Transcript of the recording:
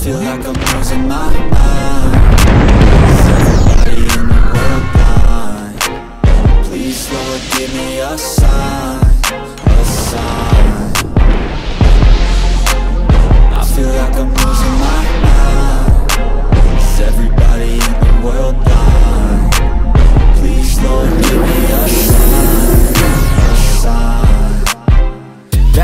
I feel like I'm losing my mind. Is everybody in the world blind? Please Lord give me a sign, a sign. I feel like I'm